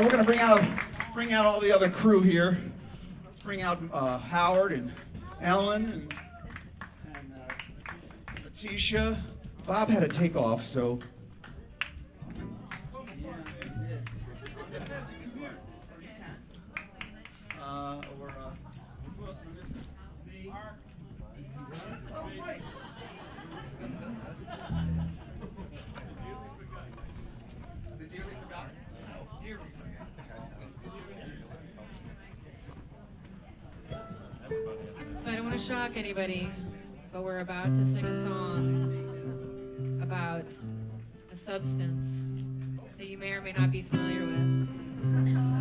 right, we're going to bring out a, bring out all the other crew here. Let's bring out uh, Howard and Ellen and, and uh, Letitia. Bob had a takeoff, so. Uh, or, shock anybody, but we're about to sing a song about a substance that you may or may not be familiar with.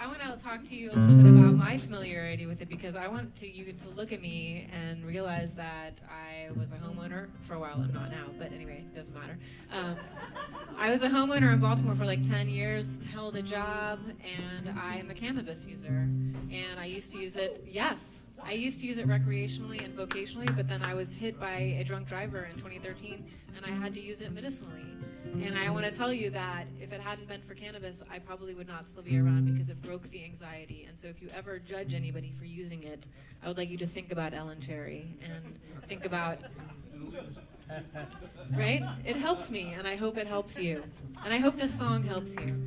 But I want to I want to talk to you a little bit about my familiarity with it because I want to you to look at me and realize that I was a homeowner for a while. I'm not now, but anyway, it doesn't matter. Um, I was a homeowner in Baltimore for like 10 years, held a job, and I am a cannabis user. And I used to use it, yes, I used to use it recreationally and vocationally, but then I was hit by a drunk driver in 2013, and I had to use it medicinally. And I want to tell you that if it hadn't been for cannabis, I probably would not still be around because it broke the anxiety. And so if you ever judge anybody for using it, I would like you to think about Ellen Cherry and think about right? It helped me, and I hope it helps you. And I hope this song helps you.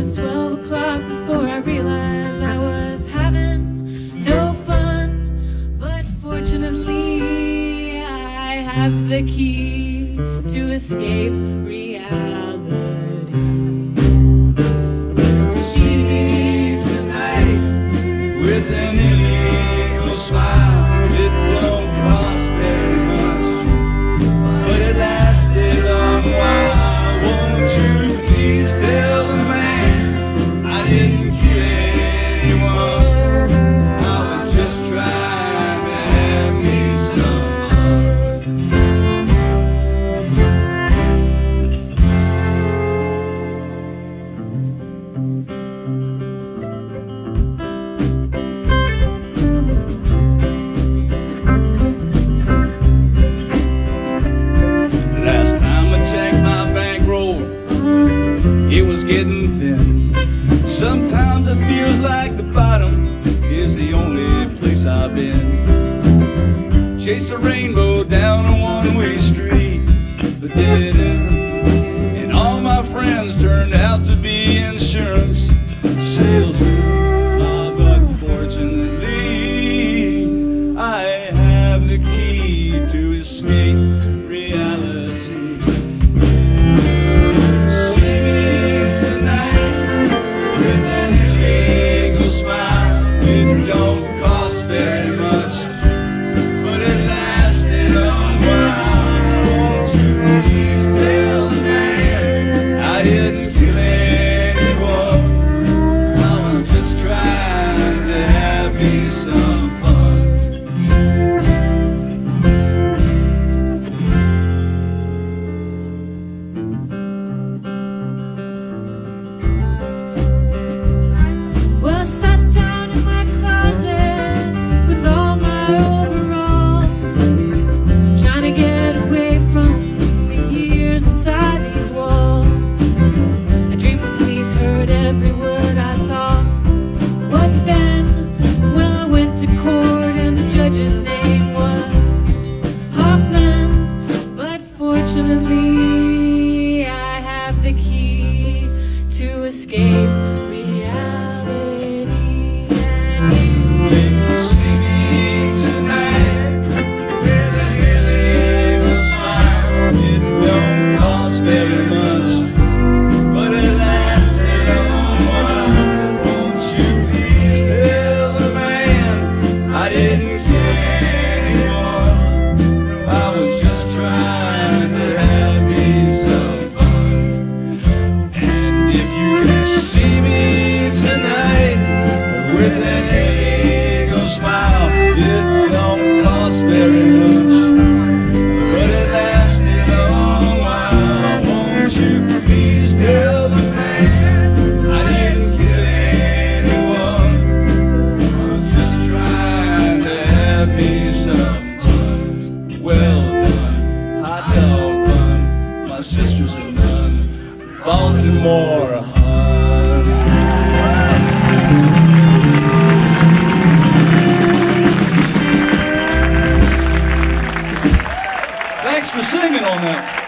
Was 12 o'clock before I realized I was having no fun. But fortunately, I have the key to escape reality. Been. Chase a rainbow down a one-way street, but end. And all my friends turned out to be insurance escape reality. See me tonight with an illegal smile. It don't cost very much, but it a long while. Won't you please tell the man I didn't Thanks